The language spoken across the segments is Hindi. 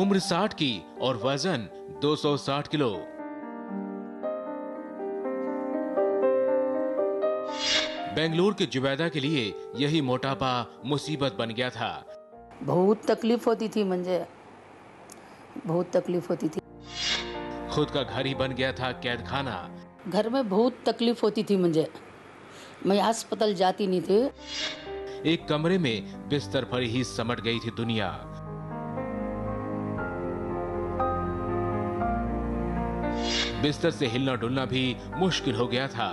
उम्र 60 की और वज़न 260 किलो। बेंगलुरु के जुबैदा के लिए यही मोटापा मुसीबत बन गया था। बहुत तकलीफ़ होती थी मुझे बहुत तकलीफ़ होती थी। खुद का घर ही बन गया था कैद खाना घर में बहुत तकलीफ़ होती थी मुझे मैं अस्पताल जाती नहीं थी। एक कमरे में बिस्तर पर ही समट गई थी दुनिया। बिस्तर से हिलना डुलना भी मुश्किल हो गया था।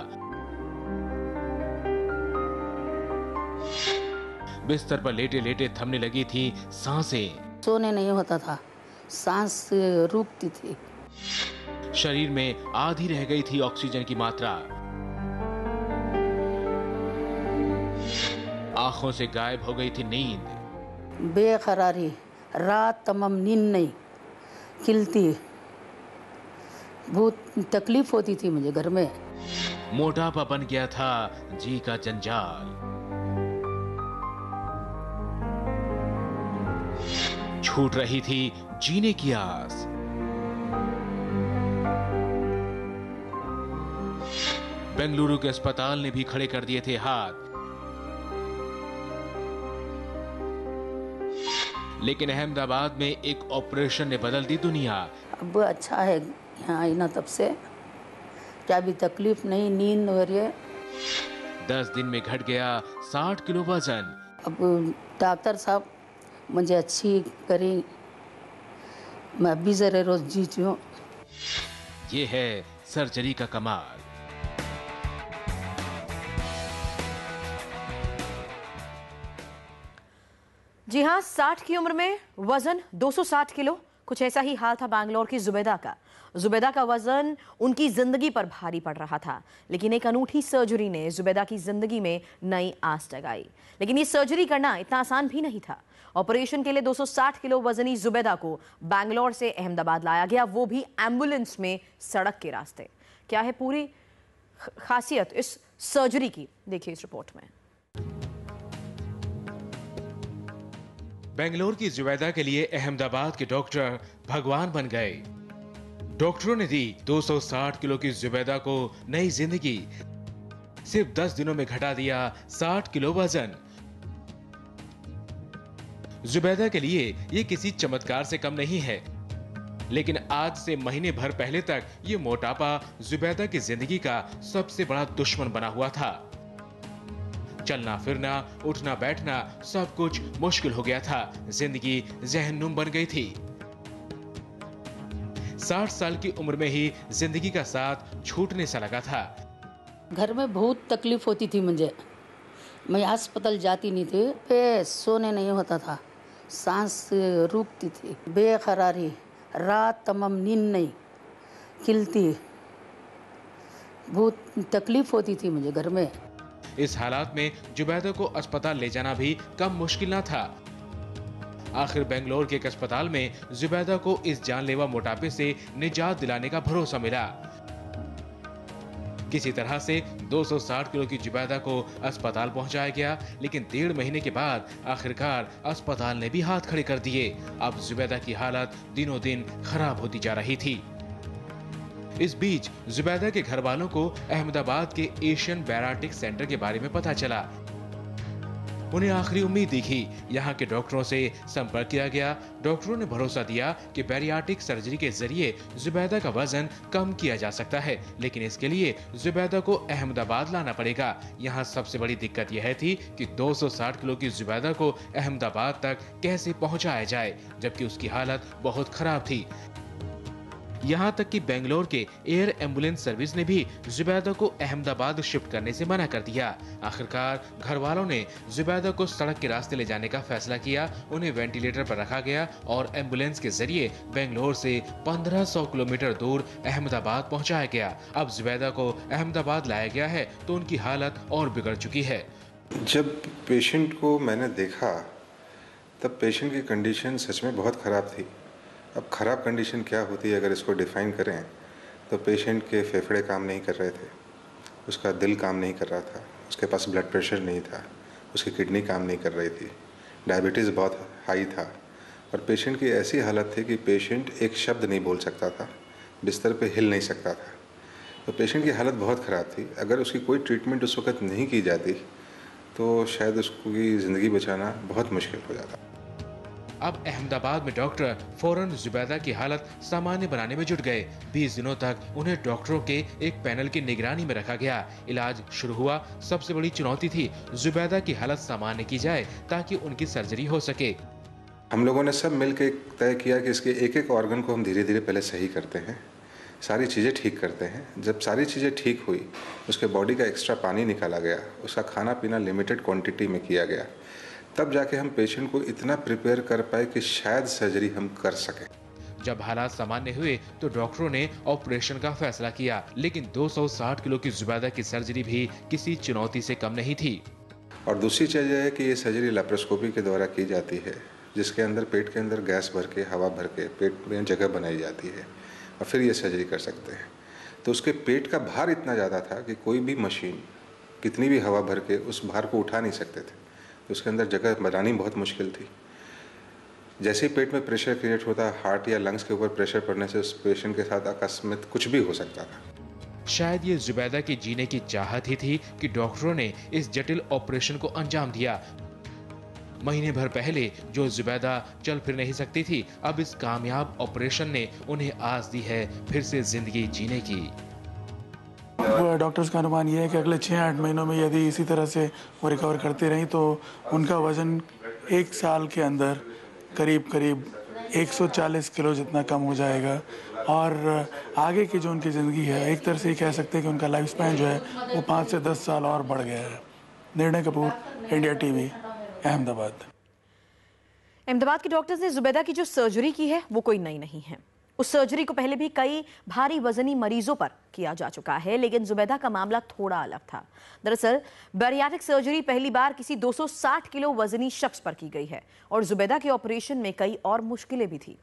बिस्तर पर लेटे लेटे थमने लगी थी साँसें। सोने नहीं होता था। सांस रुकती थी। शरीर में आधी रह गई थी ऑक्सीजन की मात्रा। आँखों से गायब हो गई थी नींद। बेकरारी रात तमाम नींद नहीं खिलती। बहुत तकलीफ़ होती थी मुझे घर में। मोटापा बन गया था जी का जंजाल। छूट रही थी जीने की आस। बेंगलुरु के अस्पताल ने भी खड़े कर दिए थे हाथ। लेकिन अहमदाबाद में एक ऑपरेशन ने बदल दी दुनिया। अब अच्छा है। यहाँ आई ना तब से। क्या भी तकलीफ़ नहीं नींद हो रही है दस दिन में घट गया साठ किलो वज़न। अब डॉक्टर साहब मुझे अच्छी करी। मैं अभी जरा रोज जीती हूँ ये है सर्जरी का कमाल। जी हाँ साठ की उम्र में वज़न 260 किलो। कुछ ऐसा ही हाल था बैंगलोर की जुबैदा का। जुबैदा का वज़न उनकी ज़िंदगी पर भारी पड़ रहा था। लेकिन एक अनूठी सर्जरी ने जुबैदा की ज़िंदगी में नई आस जगाई। लेकिन ये सर्जरी करना इतना आसान भी नहीं था। ऑपरेशन के लिए 260 किलो वजनी जुबैदा को बैंगलोर से अहमदाबाद लाया गया। वो भी एंबुलेंस में सड़क के रास्ते। क्या है पूरी खासियत इस सर्जरी की? देखिए इस रिपोर्ट में। बेंगलोर की जुबैदा के लिए अहमदाबाद के डॉक्टर भगवान बन गए। डॉक्टरों ने दी 260 किलो की जुबैदा को नई ज़िंदगी। सिर्फ़ 10 दिनों में घटा दिया 60 किलो वज़न। जुबैदा के लिए ये किसी चमत्कार से कम नहीं है। लेकिन आज से महीने भर पहले तक ये मोटापा जुबैदा की ज़िंदगी का सबसे बड़ा दुश्मन बना हुआ था। चलना, फिरना, उठना, बैठना सब कुछ मुश्किल हो गया था। ज़िंदगी जहनुम बन गई थी। साठ साल की उम्र में ही ज़िंदगी का साथ छूटने सा लगा था। घर में बहुत तकलीफ़ होती थी मुझे। मैं अस्पताल जाती नहीं थी पे सोने नहीं होता था। सांस रुकती थी बेकरारी रात तमाम नींद नहीं खिलती। बहुत तकलीफ़ होती थी मुझे घर में। इस हालात में जुबैदा को अस्पताल ले जाना भी कम मुश्किल न था। आखिर बेंगलोर के एक अस्पताल में जुबैदा को इस जानलेवा मोटापे से निजात दिलाने का भरोसा मिला। किसी तरह से 260 किलो की जुबैदा को अस्पताल पहुँचाया गया, लेकिन डेढ़ महीने के बाद आखिरकार अस्पताल ने भी हाथ खड़े कर दिए। अब जुबैदा की हालत दिनों दिन खराब होती जा रही थी। इस बीच जुबैदा के घर वालों को अहमदाबाद के एशियन बैराटिक सेंटर के बारे में पता चला। उन्हें आखिरी उम्मीद दिखी। यहाँ के डॉक्टरों से संपर्क किया गया। डॉक्टरों ने भरोसा दिया कि बैरियाटिक सर्जरी के ज़रिए जुबैदा का वज़न कम किया जा सकता है, लेकिन इसके लिए जुबैदा को अहमदाबाद लाना पड़ेगा। यहाँ सबसे बड़ी दिक्कत यह थी कि 260 किलो की जुबैदा को अहमदाबाद तक कैसे पहुँचाया जाए, जबकि उसकी हालत बहुत खराब थी। यहाँ तक कि बेंगलोर के एयर एंबुलेंस सर्विस ने भी जुबैदा को अहमदाबाद शिफ्ट करने से मना कर दिया। आखिरकार घर वालों ने जुबैदा को सड़क के रास्ते ले जाने का फैसला किया, उन्हें वेंटिलेटर पर रखा गया और एंबुलेंस के ज़रिए बेंगलोर से 1500 किलोमीटर दूर अहमदाबाद पहुँचाया गया। अब जुबैदा को अहमदाबाद लाया गया है तो उनकी हालत और बिगड़ चुकी है। जब पेशेंट को मैंने देखा, तब पेशेंट की कंडीशन सच में बहुत ख़राब थी। अब ख़राब कंडीशन क्या होती है अगर इसको डिफ़ाइन करें तो पेशेंट के फेफड़े काम नहीं कर रहे थे, उसका दिल काम नहीं कर रहा था, उसके पास ब्लड प्रेशर नहीं था, उसकी किडनी काम नहीं कर रही थी डायबिटीज़ बहुत हाई था, और पेशेंट की ऐसी हालत थी कि पेशेंट एक शब्द नहीं बोल सकता था, बिस्तर पे हिल नहीं सकता था। तो पेशेंट की हालत बहुत ख़राब थी। अगर उसकी कोई ट्रीटमेंट उस वक्त नहीं की जाती तो शायद उसकी ज़िंदगी बचाना बहुत मुश्किल हो जाता। अब अहमदाबाद में डॉक्टर फ़ौरन जुबैदा की हालत सामान्य बनाने में जुट गए। 20 दिनों तक उन्हें डॉक्टरों के एक पैनल की निगरानी में रखा गया। इलाज शुरू हुआ। सबसे बड़ी चुनौती थी, जुबैदा की हालत सामान्य की जाए ताकि उनकी सर्जरी हो सके। हम लोगों ने सब मिल के तय किया कि इसके एक एक ऑर्गन को हम धीरे धीरे पहले सही करते हैं। सारी चीज़ें ठीक करते हैं। जब सारी चीज़ें ठीक हुई, उसके बॉडी का एक्स्ट्रा पानी निकाला गया। उसका खाना पीना लिमिटेड क्वांटिटी में किया गया। तब जाके हम पेशेंट को इतना प्रिपेयर कर पाए कि शायद सर्जरी हम कर सकें। जब हालात सामान्य हुए तो डॉक्टरों ने ऑपरेशन का फैसला किया लेकिन 260 किलो की जुबैदा की सर्जरी भी किसी चुनौती से कम नहीं थी। और दूसरी चीज़ यह है कि ये सर्जरी लेप्रोस्कोपी के द्वारा की जाती है जिसके अंदर पेट के अंदर गैस भर के हवा भर के पेट में जगह बनाई जाती है और फिर ये सर्जरी कर सकते हैं। तो उसके पेट का भार इतना ज़्यादा था कि कोई भी मशीन कितनी भी हवा भर के उस भार को उठा नहीं सकते थे। उसके अंदर जगह बनानी बहुत मुश्किल थी। जैसे ही पेट में प्रेशर क्रिएट होता हार्ट या लंग्स के ऊपर प्रेशर पड़ने से उस पेशेंट के साथ अकस्मित कुछ भी हो सकता था। शायद ये जुबैदा की जीने की चाहत ही थी कि डॉक्टरों ने इस जटिल ऑपरेशन को अंजाम दिया। महीने भर पहले जो जुबैदा चल फिर नहीं सकती थी, अब इस कामयाब ऑपरेशन ने उन्हें आस दी है फिर से ज़िंदगी जीने की। डॉक्टर्स का अनुमान ये है कि अगले छः आठ महीनों में यदि इसी तरह से वो रिकवर करती रहीं तो उनका वज़न एक साल के अंदर करीब करीब 140 किलो जितना कम हो जाएगा। और आगे की जो उनकी ज़िंदगी है एक तरह से ही कह सकते हैं कि उनका लाइफ स्पैन जो है वो पाँच से दस साल और बढ़ गया है। Nirnay Kapoor India TV Ahmedabad. Ahmedabad के डॉक्टर्स ने जुबैदा की जो सर्जरी की है वो कोई नई नहीं है। उस सर्जरी को पहले भी कई भारी वजनी मरीजों पर किया जा चुका है, लेकिन जुबैदा का मामला थोड़ा अलग था। दरअसल बैरियाटिक सर्जरी पहली बार किसी 260 किलो वजनी शख्स पर की गई है, और जुबैदा के ऑपरेशन में कई और मुश्किलें भी थी।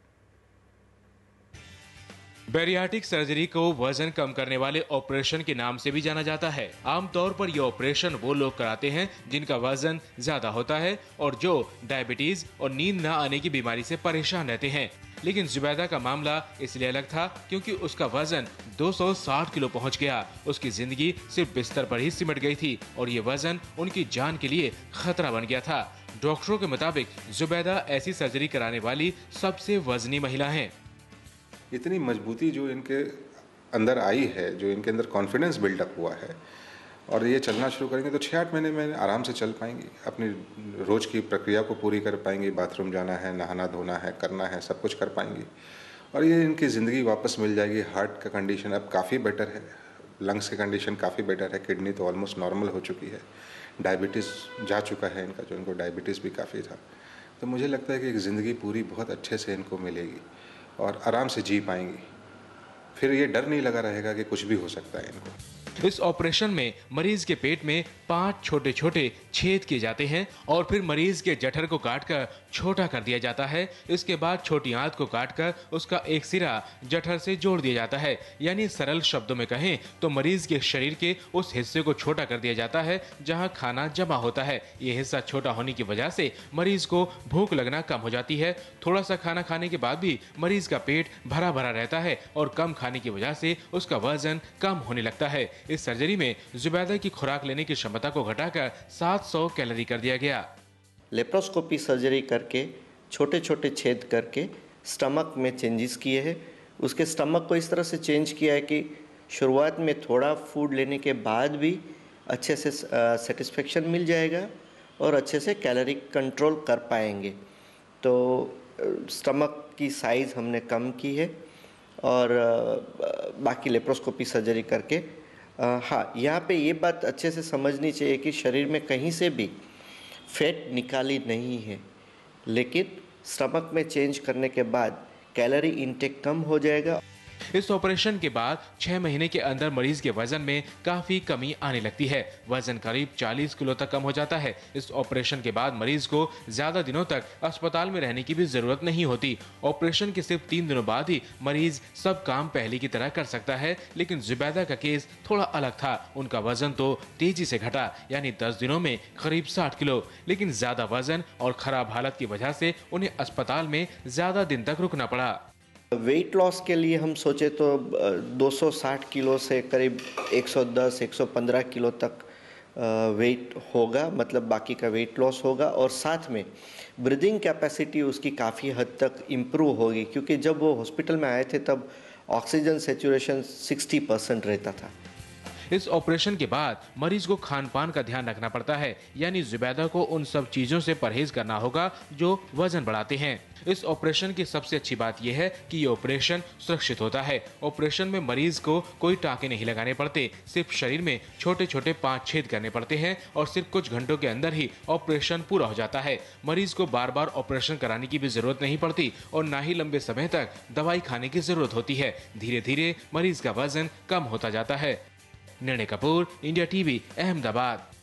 बैरियाटिक सर्जरी को वज़न कम करने वाले ऑपरेशन के नाम से भी जाना जाता है। आमतौर पर यह ऑपरेशन वो लोग कराते हैं जिनका वज़न ज़्यादा होता है और जो डायबिटीज़ और नींद न आने की बीमारी से परेशान रहते हैं। लेकिन जुबैदा का मामला इसलिए अलग था क्योंकि उसका वज़न 260 किलो पहुँच गया। उसकी ज़िंदगी सिर्फ़ बिस्तर पर ही सिमट गई थी और ये वज़न उनकी जान के लिए खतरा बन गया था। डॉक्टरों के मुताबिक जुबैदा ऐसी सर्जरी कराने वाली सबसे वजनी महिला है। इतनी मजबूती जो इनके अंदर आई है, जो इनके अंदर कॉन्फिडेंस बिल्डअप हुआ है, और ये चलना शुरू करेंगे तो छः आठ महीने में आराम से चल पाएँगी। अपनी रोज़ की प्रक्रिया को पूरी कर पाएँगी बाथरूम जाना है, नहाना धोना है, करना है, सब कुछ कर पाएँगी। और ये इनकी ज़िंदगी वापस मिल जाएगी। हार्ट का कंडीशन अब काफ़ी बेटर है लंग्स की कंडीशन काफ़ी बेटर है किडनी तो ऑलमोस्ट नॉर्मल हो चुकी है। डायबिटीज़ जा चुका है इनका, जो इनको डायबिटीज़ भी काफ़ी था। तो मुझे लगता है कि एक ज़िंदगी पूरी बहुत अच्छे से इनको मिलेगी। और आराम से जी पाएँगी। फिर ये डर नहीं लगा रहेगा कि कुछ भी हो सकता है इनको। इस ऑपरेशन में मरीज़ के पेट में पाँच छोटे छोटे छेद किए जाते हैं और फिर मरीज़ के जठर को काटकर छोटा कर दिया जाता है। इसके बाद छोटी आंत को काटकर उसका एक सिरा जठर से जोड़ दिया जाता है। यानी सरल शब्दों में कहें तो मरीज़ के शरीर के उस हिस्से को छोटा कर दिया जाता है, जहाँ खाना जमा होता है। ये हिस्सा छोटा होने की वजह से मरीज़ को भूख लगना कम हो जाती है। थोड़ा सा खाना खाने के बाद भी मरीज़ का पेट भरा भरा रहता है और कम खाने की वजह से उसका वज़न कम होने लगता है। इस सर्जरी में जुबैदा की खुराक लेने की क्षमता को घटाकर 700 कैलोरी कर दिया गया। लेप्रोस्कोपी सर्जरी करके छोटे छोटे छेद करके स्टमक में चेंजेस किए हैं। उसके स्टमक को इस तरह से चेंज किया है कि शुरुआत में थोड़ा फ़ूड लेने के बाद भी अच्छे से सेटिस्फेक्शन मिल जाएगा और अच्छे से कैलोरी कंट्रोल कर पाएँगे। तो स्टमक की साइज़ हमने कम की है और बाकी लेप्रोस्कोपी सर्जरी करके हाँ यहाँ पे ये बात अच्छे से समझनी चाहिए कि शरीर में कहीं से भी फैट निकाली नहीं है। लेकिन स्टमक में चेंज करने के बाद कैलोरी इंटेक कम हो जाएगा। इस ऑपरेशन के बाद छह महीने के अंदर मरीज़ के वज़न में काफ़ी कमी आने लगती है। वज़न करीब 40 किलो तक कम हो जाता है। इस ऑपरेशन के बाद मरीज़ को ज़्यादा दिनों तक अस्पताल में रहने की भी ज़रूरत नहीं होती। ऑपरेशन के सिर्फ़ तीन दिनों बाद ही मरीज़ सब काम पहले की तरह कर सकता है, लेकिन जुबैदा का केस थोड़ा अलग था। उनका वज़न तो तेज़ी से घटा, यानी दस दिनों में करीब साठ किलो। लेकिन ज़्यादा वज़न और खराब हालत की वजह से उन्हें अस्पताल में ज़्यादा दिन तक रुकना पड़ा। वेट लॉस के लिए हम सोचे तो अ, 260 किलो से करीब 110 115 किलो तक वेट होगा मतलब बाकी का वेट लॉस होगा और साथ में ब्रीदिंग कैपेसिटी उसकी काफ़ी हद तक इम्प्रूव होगी क्योंकि जब वो हॉस्पिटल में आए थे तब ऑक्सीजन सेचुरेशन 60 परसेंट रहता था। इस ऑपरेशन के बाद मरीज़ को खान पान का ध्यान रखना पड़ता है, यानी जुबैदा को उन सब चीज़ों से परहेज करना होगा जो वज़न बढ़ाते हैं। इस ऑपरेशन की सबसे अच्छी बात यह है कि ये ऑपरेशन सुरक्षित होता है। ऑपरेशन में मरीज़ को कोई टाके नहीं लगाने पड़ते, सिर्फ़ शरीर में छोटे छोटे पाँच छेद करने पड़ते हैं और सिर्फ़ कुछ घंटों के अंदर ही ऑपरेशन पूरा हो जाता है। मरीज़ को बार बार ऑपरेशन कराने की भी ज़रूरत नहीं पड़ती और ना ही लंबे समय तक दवाई खाने की ज़रूरत होती है। धीरे धीरे मरीज़ का वज़न कम होता जाता है। Nirnay Kapoor India TV Ahmedabad.